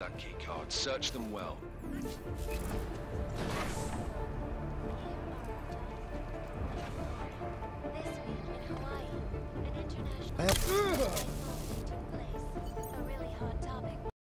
that key card. Search them well. This week in Hawaii, an international...